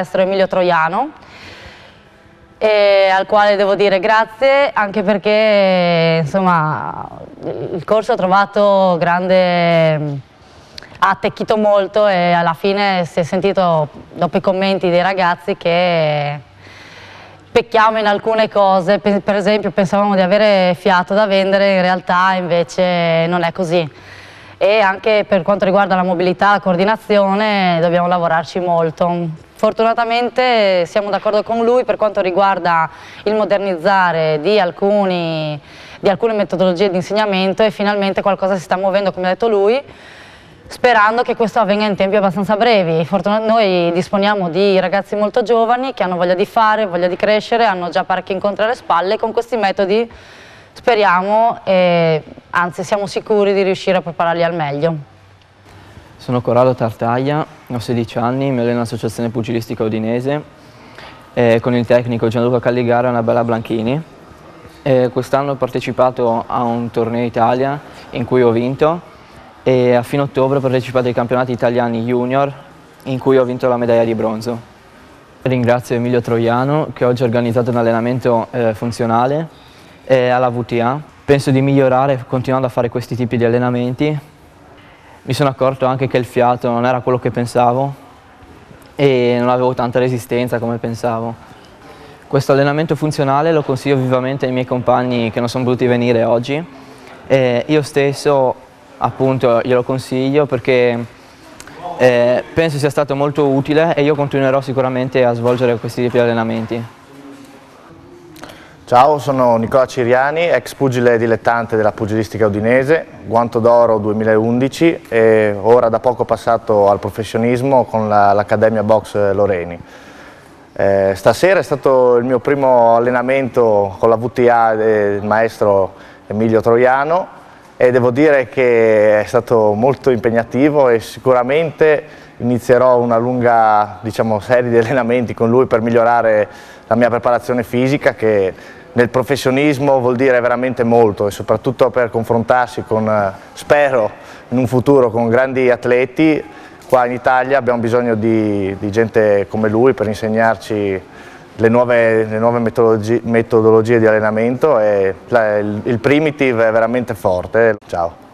maestro Emilio Troiano al quale devo dire grazie anche perché insomma, il corso ha trovato grande ha attecchito molto e alla fine si è sentito dopo i commenti dei ragazzi che pecchiamo in alcune cose, per esempio pensavamo di avere fiato da vendere, in realtà invece non è così e anche per quanto riguarda la mobilità, la coordinazione dobbiamo lavorarci molto. Fortunatamente siamo d'accordo con lui per quanto riguarda il modernizzare di, alcuni, di alcune metodologie di insegnamento e finalmente qualcosa si sta muovendo come ha detto lui sperando che questo avvenga in tempi abbastanza brevi. Noi disponiamo di ragazzi molto giovani che hanno voglia di fare, voglia di crescere, hanno già parecchi incontri alle spalle e con questi metodi speriamo e anzi siamo sicuri di riuscire a prepararli al meglio. Sono Corrado Tartaglia, ho 16 anni, mi alleno all'Associazione Pugilistica Udinese eh, con il tecnico Gianluca Calligara e Annabella Blanchini. Eh, Quest'anno ho partecipato a un torneo Italia in cui ho vinto e a fine ottobre ho partecipato ai campionati italiani junior in cui ho vinto la medaglia di bronzo. Ringrazio Emilio Troiano che oggi ha organizzato un allenamento eh, funzionale eh, alla VTA. Penso di migliorare continuando a fare questi tipi di allenamenti. Mi sono accorto anche che il fiato non era quello che pensavo e non avevo tanta resistenza come pensavo. Questo allenamento funzionale lo consiglio vivamente ai miei compagni che non sono potuti venire oggi. E io stesso appunto glielo consiglio perché eh, penso sia stato molto utile e io continuerò sicuramente a svolgere questi tipi di allenamenti. Ciao, sono Nicola Ciriani, ex pugile dilettante della pugilistica udinese, guanto d'oro 2011 e ora da poco passato al professionismo con l'Accademia la, Box Loreni. Eh, stasera è stato il mio primo allenamento con la VTA del maestro Emilio Troiano e devo dire che è stato molto impegnativo e sicuramente inizierò una lunga diciamo, serie di allenamenti con lui per migliorare la mia preparazione fisica che nel professionismo vuol dire veramente molto e soprattutto per confrontarsi con, eh, spero, in un futuro con grandi atleti, qua in Italia abbiamo bisogno di, di gente come lui per insegnarci le nuove, le nuove metodologie, metodologie, di allenamento e la, il, il primitive è veramente forte. Ciao.